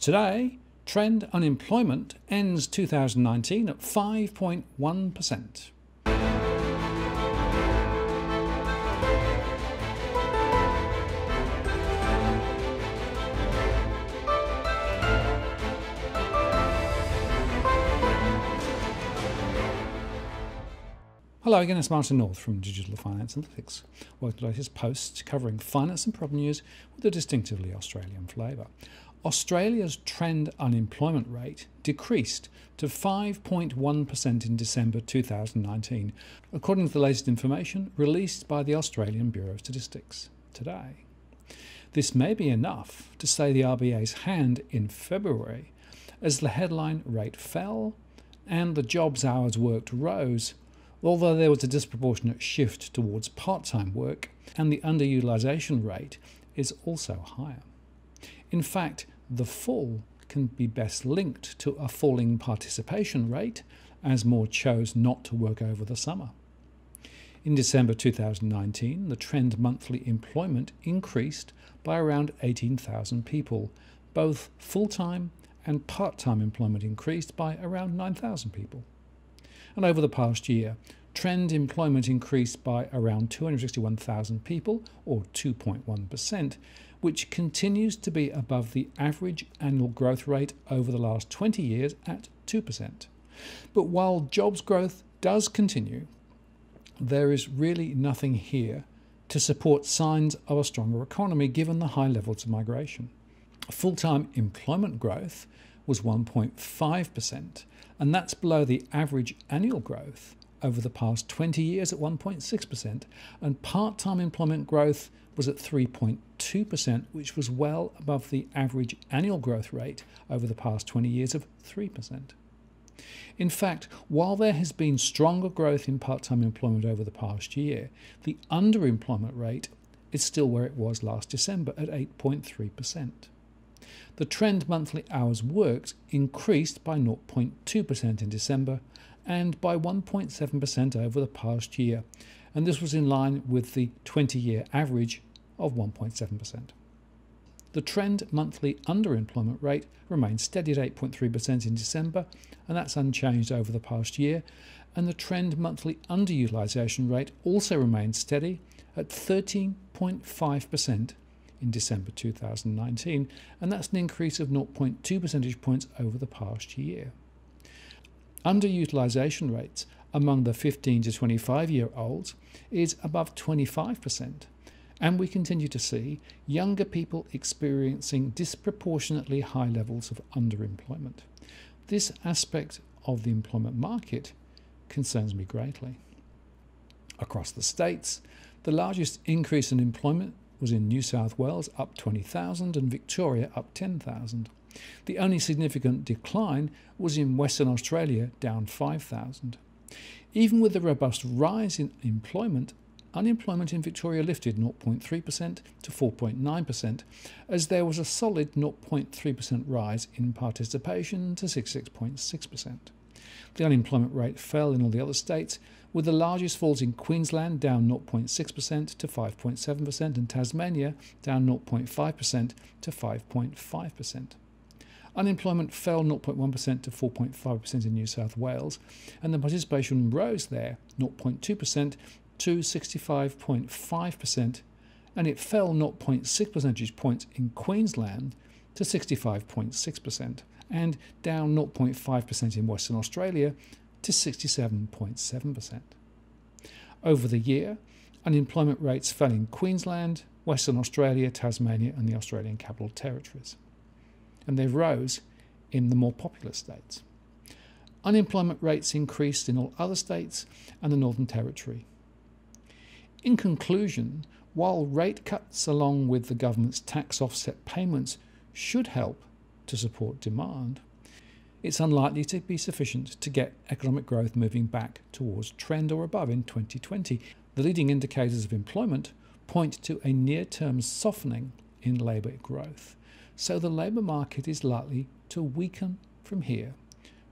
Today, trend unemployment ends 2019 at 5.1%. Hello again, it's Martin North from Digital Finance Analytics. Welcome to the latest posts covering finance and problem news with a distinctively Australian flavour. Australia's trend unemployment rate decreased to 5.1% in December 2019, according to the latest information released by the Australian Bureau of Statistics today. This may be enough to say the RBA's hand in February as the headline rate fell and the jobs hours worked rose although there was a disproportionate shift towards part time work, and the underutilisation rate is also higher. In fact, the fall can be best linked to a falling participation rate as more chose not to work over the summer. In December 2019, the trend monthly employment increased by around 18,000 people. Both full time and part time employment increased by around 9,000 people and over the past year, trend employment increased by around 261,000 people, or 2.1%, which continues to be above the average annual growth rate over the last 20 years at 2%. But while jobs growth does continue, there is really nothing here to support signs of a stronger economy given the high levels of migration. Full time employment growth was 1.5%, and that's below the average annual growth over the past 20 years at 1.6%, and part time employment growth was at 3.2%, which was well above the average annual growth rate over the past 20 years of 3%. In fact, while there has been stronger growth in part time employment over the past year, the underemployment rate is still where it was last December at 8.3% the trend monthly hours worked increased by 0.2% in December and by 1.7% over the past year, and this was in line with the 20 year average of 1.7%. The trend monthly underemployment rate remained steady at 8.3% in December, and that's unchanged over the past year. And the trend monthly underutilisation rate also remained steady at 13.5% in December 2019, and that's an increase of 0.2 percentage points over the past year. Underutilisation rates among the 15 to 25 year olds is above 25%, and we continue to see younger people experiencing disproportionately high levels of underemployment. This aspect of the employment market concerns me greatly. Across the states, the largest increase in employment was in New South Wales, up 20,000, and Victoria, up 10,000. The only significant decline was in Western Australia, down 5,000. Even with the robust rise in employment, unemployment in Victoria lifted 0.3% to 4.9%, as there was a solid 0.3% rise in participation to 66.6%. The unemployment rate fell in all the other states, with the largest falls in Queensland down 0.6% to 5.7% and Tasmania down 0.5% to 5.5%. Unemployment fell 0.1% to 4.5% in New South Wales, and the participation rose there 0.2% to 65.5%, and it fell 0.6 percentage points in Queensland to 65.6% and down 0.5% in Western Australia to 67.7%. Over the year, unemployment rates fell in Queensland, Western Australia, Tasmania, and the Australian Capital Territories. And they rose in the more populous states. Unemployment rates increased in all other states and the Northern Territory. In conclusion, while rate cuts along with the government's tax offset payments should help to support demand, it's unlikely to be sufficient to get economic growth moving back towards trend or above in 2020. The leading indicators of employment point to a near term softening in labour growth, so the labour market is likely to weaken from here,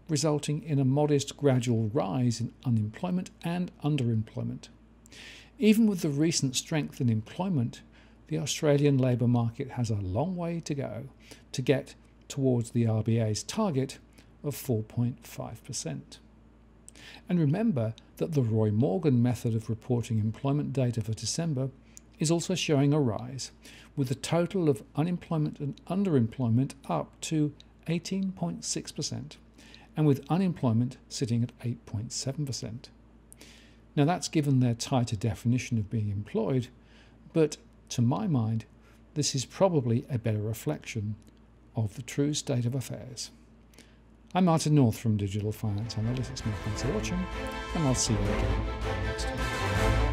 resulting in a modest gradual rise in unemployment and underemployment. Even with the recent strength in employment, the Australian labour market has a long way to go to get towards the RBA's target of 4.5%. And remember that the Roy Morgan method of reporting employment data for December is also showing a rise, with the total of unemployment and underemployment up to 18.6%, and with unemployment sitting at 8.7%. Now, that's given their tighter definition of being employed, but to my mind, this is probably a better reflection of the true state of affairs. I'm Martin North from Digital Finance Analytics. Thanks for watching, and I'll see you again next time.